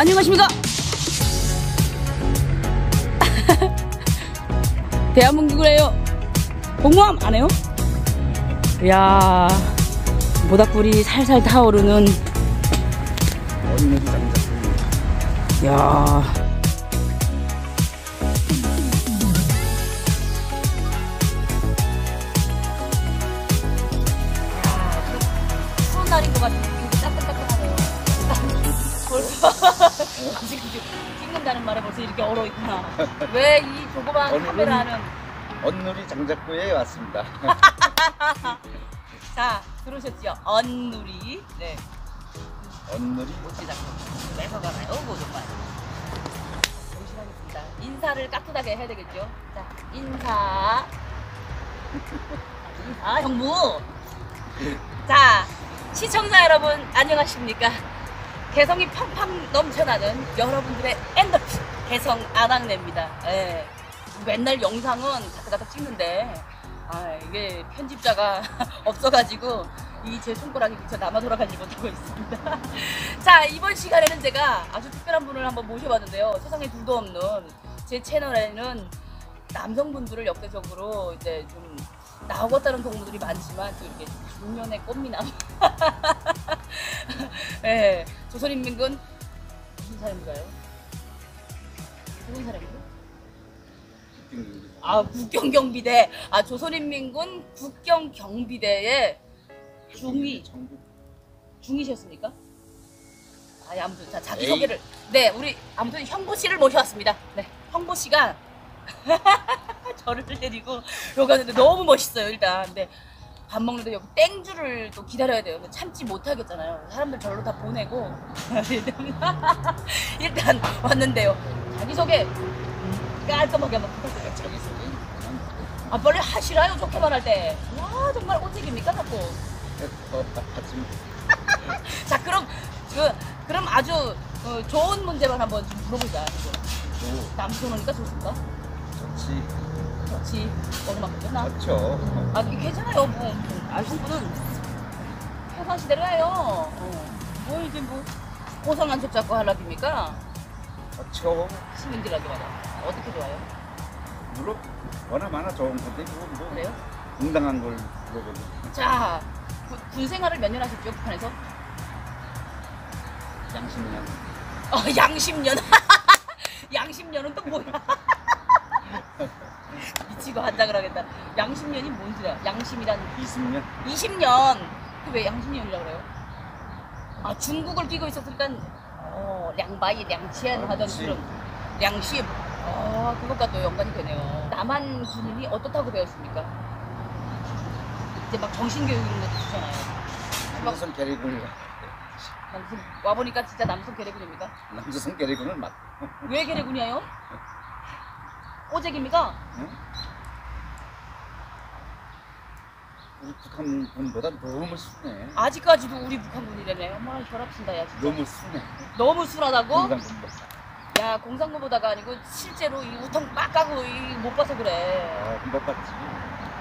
안녕하십니까? 대한민국이래요. 공모함 안 해요? 이야, 모닥불이 살살 타오르는. 이야. 벌써 이렇게 얼어 있구나. 왜 이 조그만 오늘은- 카메라는 언누리 장작구에 왔습니다. 자 들으셨죠? 언누리 네 언누리 못지장 뺏어 가나요? 그 정말 조심하겠습니다. 인사를 깍듯하게 해야 되겠죠? 자 인사 인사 형부 자 시청자 여러분 안녕하십니까? 개성이 팡팡 넘쳐나는 여러분들의 엔더피 개성 아낙네입니다. 예. 맨날 영상은 가득가득 찍는데 아 이게 편집자가 없어가지고 이 제 손가락이 미쳐 남아 돌아가지 못하고 있습니다. 자 이번 시간에는 제가 아주 특별한 분을 한번 모셔봤는데요. 세상에 둘도 없는 제 채널에는 남성분들을 역대적으로 이제 좀 나오겠다는 동무들이 많지만 또 이렇게 중년의 꽃미남. 예, 조선인민군 무슨 사람인가요? 무슨 사람이요? 아 국경경비대 아 조선인민군 국경경비대의 중위 중이셨습니까? 아 예, 아무튼 자 자기 소개를 네 우리 아무튼 형보 씨를 모셔왔습니다. 네 형보 씨가 저를 데리고 여기 왔는데 너무 멋있어요 일단. 근데 밥 먹는데 여기 땡주를 또 기다려야 돼요. 근데 참지 못하겠잖아요. 사람들 절로 다 보내고 일단 왔는데요. 자기 소개 깔끔하게 한번 부탁드려요. 속에 아 빨리 하시라요 좋게만 할 때. 와 정말 오직입니까 자꾸. 아침 자 그럼 그 그럼 아주 어, 좋은 문제만 한번 좀 물어보자. 지금. 남편이니까 좋습니까? 좋지 좋지. 얼마큼 됐나? 좋죠. 아 괜찮아요. 뭐 아신분은 평상시대로 해요. 어. 뭐 이제 뭐 고상한 척 잡고 하려입니까? 좋죠. 시민들한테 말이야. 어떻게 좋아요? 물론 워낙 많아 좋은 건데 그건 뭐 그래요? 응당한 걸 물어보고 자, 군, 군 생활을 몇 년 하셨죠? 북한에서? 양심년 어, 양심년. 양심년은 또 뭐야? 미치고 한장을 하겠다. 양심년이 뭔지 알아? 양심이란 20년 20년. 그 왜 양심년이라고 그래요? 아, 중국을 끼고 있었으니까, 어, 량바이, 량치안 하던 그렇지. 그런 양심. 아, 그것과 또 연관이 되네요. 남한 군인이 어떻다고 배웠습니까? 이제 막 정신교육 이런 것도 주잖아요. 막 남조선 계리군을 남성, 와보니까 진짜 남성 계래군입니까? 남조선 계리군을 맞왜 계래군이에요? 오잭입니까? 응? 우리 북한 군보다 너무 순해. 아직까지도 우리 북한군이라네. 엄마 혈압친다 야 진짜. 너무 순해. 너무 순하다고? 군산 군보다. 야 공산군보다가 아니고 실제로 이 우통 빡 까고 이 못 봐서 그래. 아, 군밥 같지.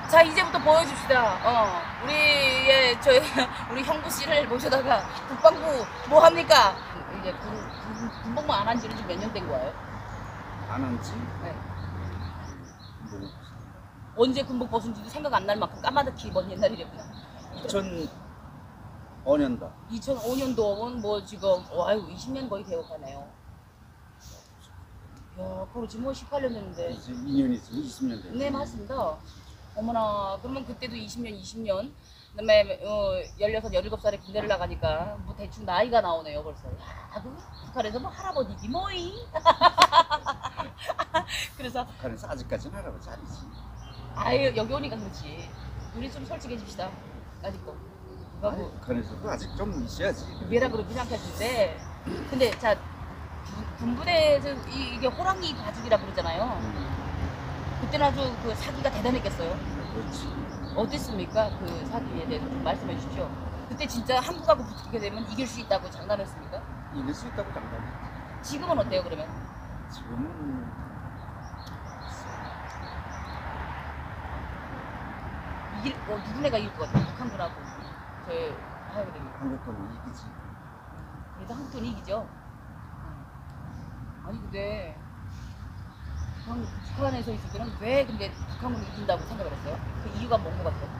자 이제부터 보여줍시다. 어 우리의 저 우리 형부 씨를 모셔다가 국방부 뭐 합니까? 이제 군, 군, 군복무 안 한 지는 좀몇년 된 거예요? 안 한지 네. 뭐 언제 군복 벗은지도 생각 안 날 만큼 까마득히 먼 옛날이랬구나. 2005년도 2005년도면 뭐 지금 와유 20년 거의 되어가네요. 야, 그렇지 뭐 18년 됐는데. 이제 2년 있으면 20년 돼. 네 맞습니다. 어머나 그러면 그때도 20년 20년 그다음에 어, 16, 17살에 군대를 나가니까 뭐 대충 나이가 나오네요 벌써. 야, 그 북한에서 뭐 할아버지지 뭐이. 그래서 북한에서 아직까지는 할아버지 아니지. 아유 여기 오니까 그렇지. 우리 좀 솔직해집시다. 아직도. 아니, 그리고 북한에서도 아직 좀 있어야지. 미라그룹 생각했는데 근데 자 군- 군부대에서 이, 이게 호랑이 가죽이라 부르잖아요. 음, 그때는 아주 그 사기가 대단했겠어요. 그렇지. 어땠습니까? 그 사기에 대해서 좀 말씀해 주십시오. 그때 진짜 한국하고 붙게 되면 이길 수 있다고 장담했습니까? 이길 수 있다고 장담해. 지금은 어때요 그러면? 지금은 이길 어, 누구네가 이길 것 같아요? 북한군하고 저희 하게 되면 한국군이 이기지. 그래도 한국군이 이기죠. 아니 근데 북한, 북한에서 있을 때는 왜 근데 북한군을 이긴다고 생각을 했어요? 그 이유가 뭔 것 같아요?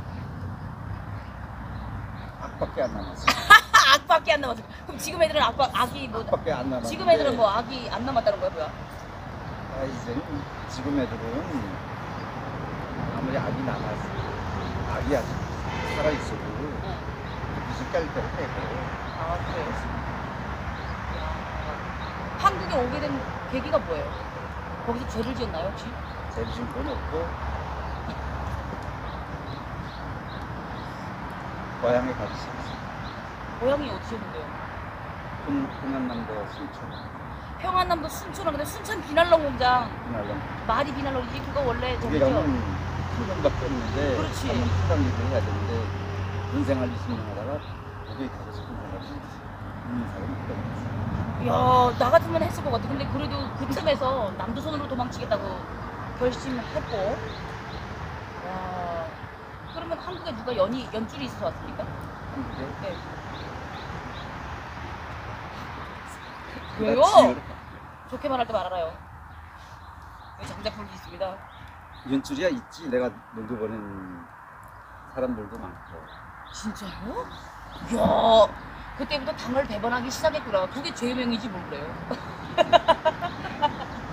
악밖에 안 남았어. 아, 악밖에 안 남았어. 그럼 지금 애들은 악, 악이 뭐 악밖에 안 남았어. 지금 애들은 뭐 악이 안 남았다는 거야 뭐야? 아, 이제는 지금 애들은 아무리 악이 남았어. 이 아직 살아있어도 미식깔 때문에 빼고 아, 그래요? 한국에 오게 된 계기가 뭐예요? 거기서 죄를 지었나요, 혹시? 대신 건 없고 고향에 가고 싶어요. 고향이 어디셨는데요? 군한남도 순천 평안남도 순천은 근데 순천 비날롱 공장 그날은 말이 비날롱이지 그거 원래 저기죠? 30분밖에 없는데 그렇지. 30분을 해야 되는데 인생을 20년 하다가 거기에 가서 싶은 생각이 있는 사람이 있어요야나 같으면 했을 것 같아. 근데 그래도 그쯤에서 남도 손으로 도망치겠다고 결심을 했고. 와, 그러면 한국에 누가 연이, 연줄이 있어서 왔습니까? 한국에? 네. 왜요? 좋게 말할 때 말알아요. 장작 불기 있습니다. 연줄이야 있지. 내가 놀고 보낸 사람들도 많고. 진짜요? 이야 그때부터 당을 배반하기 시작했구나 그게 죄명이지 뭘 그래요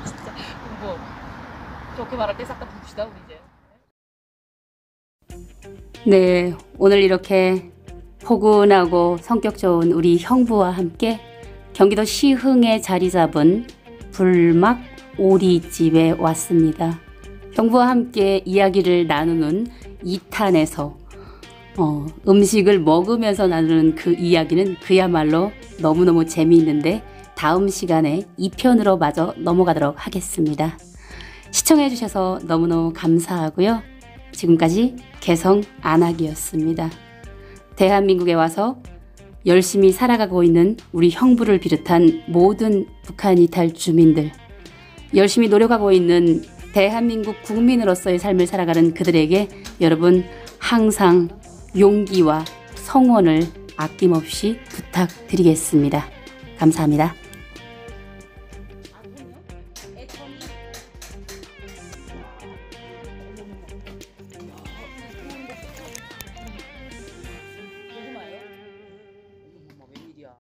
진짜 그럼 뭐 좋게 말할 때 싹 다 봅시다 우리 이제 네, 오늘 이렇게 포근하고 성격 좋은 우리 형부와 함께 경기도 시흥에 자리 잡은 불막 오리집에 왔습니다. 형부와 함께 이야기를 나누는 2탄에서 어, 음식을 먹으면서 나누는 그 이야기는 그야말로 너무너무 재미있는데 다음 시간에 2편으로 마저 넘어가도록 하겠습니다. 시청해주셔서 너무너무 감사하고요. 지금까지 개성 안악이었습니다. 대한민국에 와서 열심히 살아가고 있는 우리 형부를 비롯한 모든 북한 이탈 주민들, 열심히 노력하고 있는 대한민국 국민으로서의 삶을 살아가는 그들에게 여러분 항상 용기와 성원을 아낌없이 부탁드리겠습니다. 감사합니다.